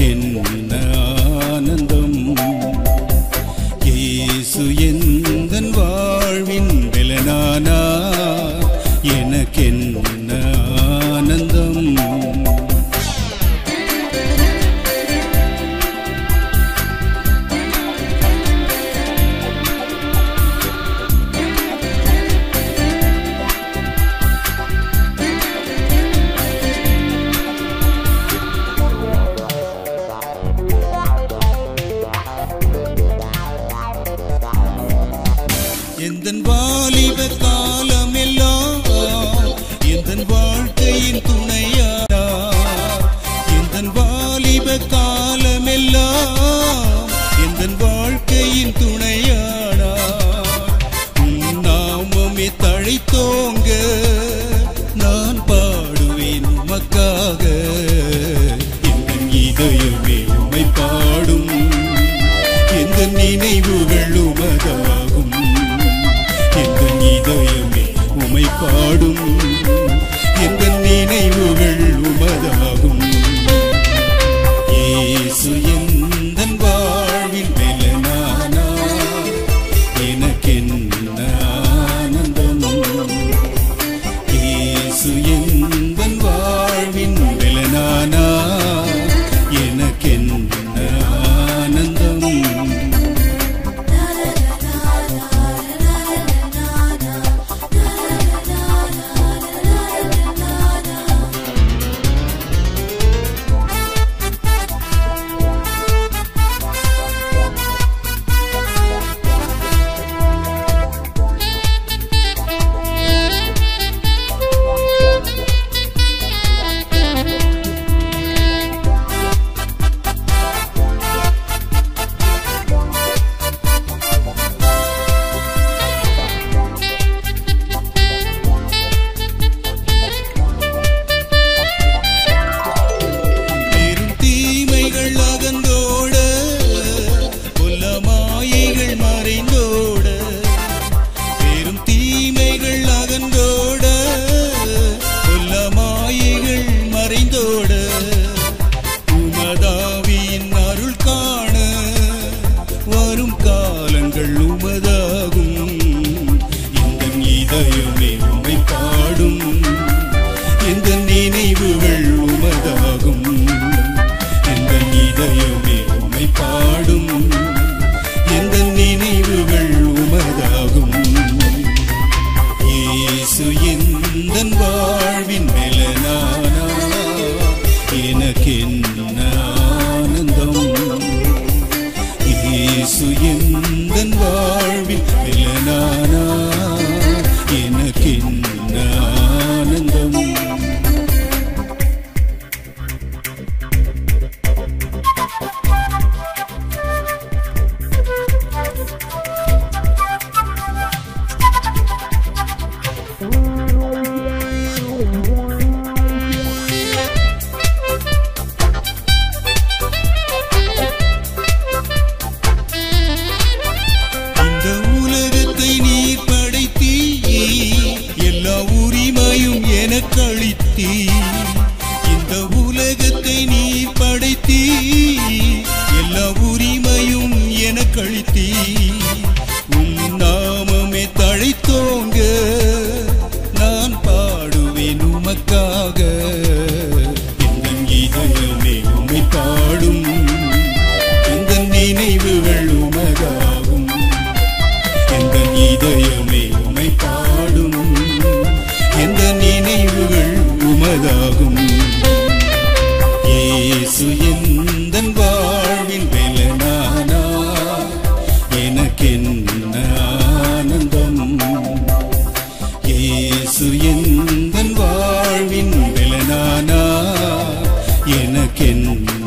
In. எந்த வாலிப காலமெல்லாம் எந்த வாழ்க்கையின் துணையாரா எந்த வாலிப காலமெல்லாம் எந்த வாழ்க்கையின் துணையாரா உன் நாமமே தழைத்தோங்க. நான் பாடுவேன் உமக்காக. எங்கள் இதயமே உமை நினைவுகள் உமகாகும் இந்த இதயமே உமை பாடும். எங்கள் நினைவுகள் உமதாகும். African